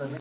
Mm.